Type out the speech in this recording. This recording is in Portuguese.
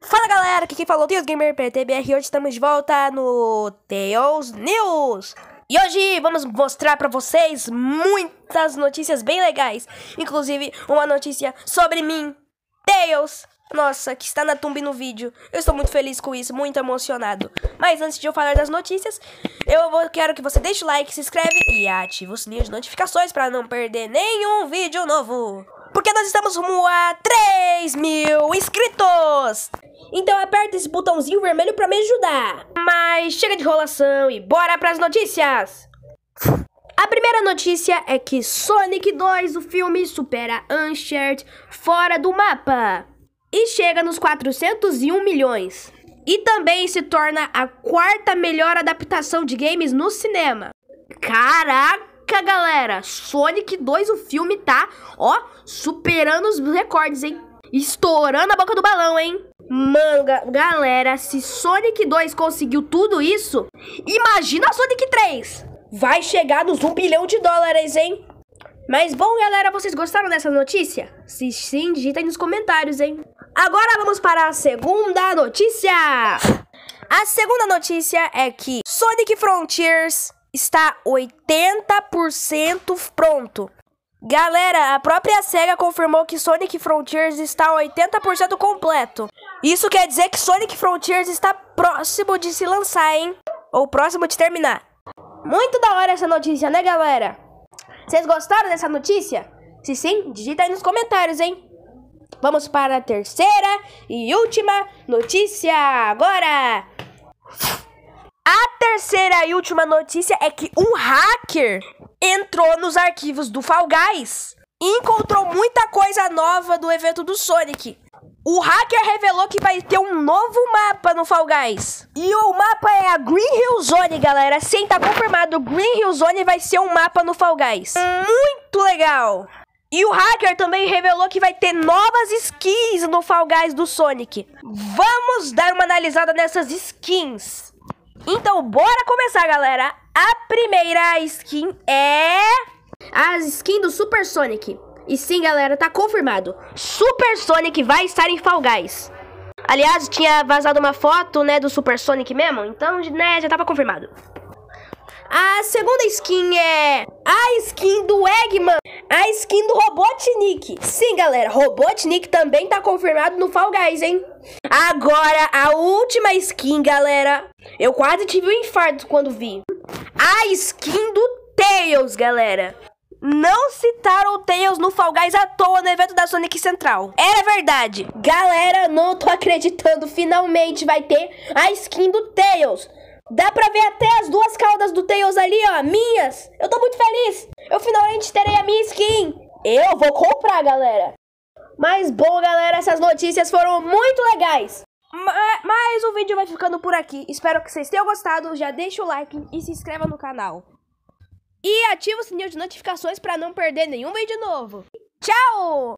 Fala galera, aqui quem falou Deus Gamer PTBR e hoje estamos de volta no Deus News. E hoje vamos mostrar para vocês muitas notícias bem legais, inclusive uma notícia sobre mim, Tales. nossa, que está na tumba no vídeo. Eu estou muito feliz com isso, muito emocionado. Mas antes de eu falar das notícias, eu vou, quero que você deixe o like, se inscreve e ative o sininho de notificações para não perder nenhum vídeo novo. Porque nós estamos rumo a 3 mil inscritos! Então aperta esse botãozinho vermelho para me ajudar. Mas chega de enrolação e bora para as notícias! A primeira notícia é que Sonic 2, o filme, supera Uncharted fora do mapa e chega nos 401 milhões. E também se torna a quarta melhor adaptação de games no cinema. Caraca, galera! Sonic 2, o filme tá, ó, superando os recordes, hein? Estourando a boca do balão, hein? Mano, ga galera, se Sonic 2 conseguiu tudo isso, imagina Sonic 3! Vai chegar nos 1 bilhão de dólares, hein? Mas bom, galera, vocês gostaram dessa notícia? Se sim, digita aí nos comentários, hein? Agora vamos para a segunda notícia! A segunda notícia é que Sonic Frontiers está 80% pronto. Galera, a própria SEGA confirmou que Sonic Frontiers está 80% completo. Isso quer dizer que Sonic Frontiers está próximo de se lançar, hein? Ou próximo de terminar. Muito da hora essa notícia, né, galera? Vocês gostaram dessa notícia? Se sim, digita aí nos comentários, hein? Vamos para a terceira e última notícia agora. Terceira e última notícia é que um hacker entrou nos arquivos do Fall Guys e encontrou muita coisa nova do evento do Sonic. O hacker revelou que vai ter um novo mapa no Fall Guys. E o mapa é a Green Hill Zone, galera. Sim, tá confirmado. Green Hill Zone vai ser um mapa no Fall Guys. Muito legal. E o hacker também revelou que vai ter novas skins no Fall Guys do Sonic. Vamos dar uma analisada nessas skins. Então, bora começar, galera. A primeira skin é a skin do Super Sonic. E sim, galera, tá confirmado. Super Sonic vai estar em Fall Guys. Aliás, tinha vazado uma foto, né, do Super Sonic mesmo, então, né, já tava confirmado. A segunda skin é a skin do Eggman, a skin do Robotnik. Sim, galera, Robotnik também tá confirmado no Fall Guys, hein? Agora, a última skin, galera. Eu quase tive um infarto quando vi. A skin do Tails, galera. Não citaram o Tails no Fall Guys à toa no evento da Sonic Central. Era verdade. Galera, não tô acreditando. Finalmente vai ter a skin do Tails. Dá pra ver até as duas caudas ali, ó, minhas. Eu tô muito feliz. Eu finalmente terei a minha skin. Eu vou comprar, galera. Mas bom, galera, essas notícias foram muito legais. Mas o vídeo vai ficando por aqui. Espero que vocês tenham gostado. Já deixa o like e se inscreva no canal. E ativa o sininho de notificações para não perder nenhum vídeo novo. Tchau!